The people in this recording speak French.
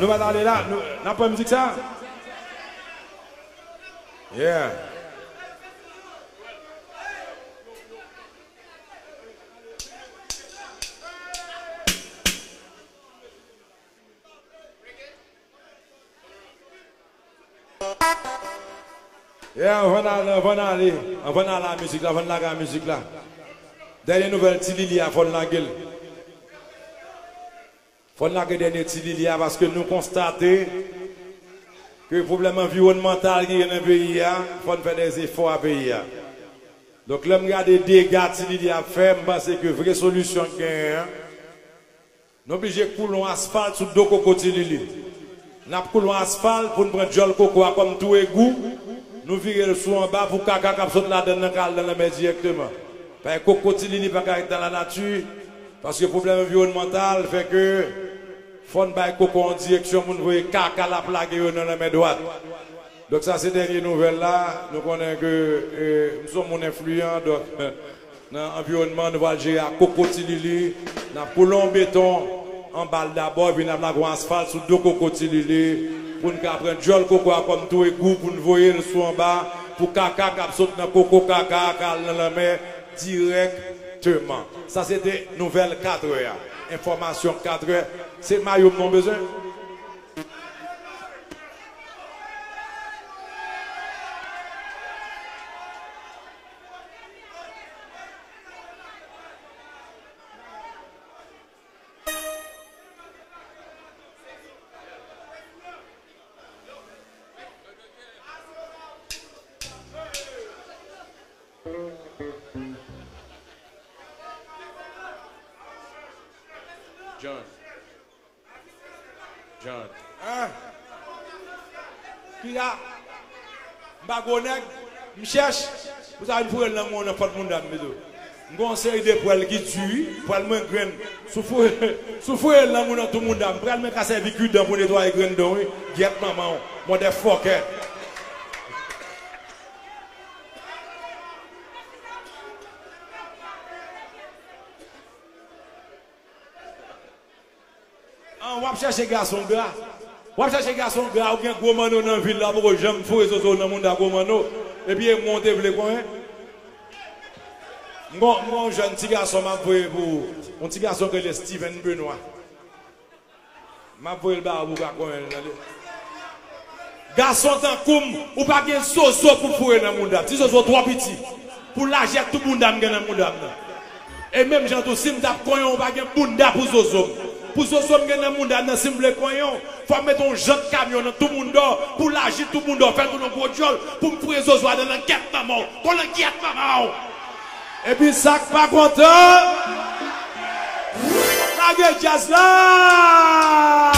nous allons aller là. Nous n'avons pas musique ça? Yeah. Yeah, on va aller, on va aller, on va aller à la musique là, on va aller à la musique là. Dernière nouvelle, Tilili a fait la gueule. Faut la gueule dernier Tilili parce que nous constatons que le problème environnemental qui est dans le pays, il faut faire des efforts à pays. Donc, là, regarde les dégâts Tilili a fait, je que la vraie solution qu'il y a, nous sommes obligés de couler asphalte sur deux Tilili. Nous avons coulé asphalte pour nous prendre le coco comme tout égout nous virer le sous en bas pour caca cap saute là dans la mer directement. Parce que crocodile n'est pas dans la nature parce que le problème environnemental fait que faut pas coco en direction pour nous caca la plaque dans la mer droite. Donc ça c'est dernière nouvelle là, nous connaissons que nous sommes influents donc dans l'environnement nous allons gérer à crocodile, dans coulon béton en balle d'abord puis nous avons asphalte sur deux crocodiles pour nous prendre jol coco comme tout et goût pour nous voyer le sous en bas pour caca cap saute dans coco caca dans la mer Ça c'était nouvelle 4 heures. Information 4 heures. C'est maillot non besoin. John. John. Hein? Qui là? Bagonek, je cherche. Vous avez pour le monde, pas de monde à la Je conseille des poils qui tuent, poils moins graines. Souffrez le monde tout le monde. Je vais me casser les culs pour nettoyer graines. Get maman, motherfucker. On va chercher garçon gars. On va chercher garçon gars ou gros dans la ville pour que j'aime fou et zozo dans le monde mano. Et puis vle quoi hein? Mon mon jeune petit garçon m'a pour un petit garçon que le Steven Benoît. M'a pour le bar pour quoi Garçon tant comme ou pas gen zozo pour fouer dans le monde. Si zozo trop petit pour l'argent tout le monde dans le monde. Et même j'entends si m'tap koyon ou pas gen bunda pour zozo pour ce soir dans le monde dans simple coyon faut mettre un jeune camion dans tout le monde. Pour l'agir tout le monde faire tout le job pour me faire ce dans l'enquête maman. Pour l'enquête maman. Et puis ça pas content la gueule jazz là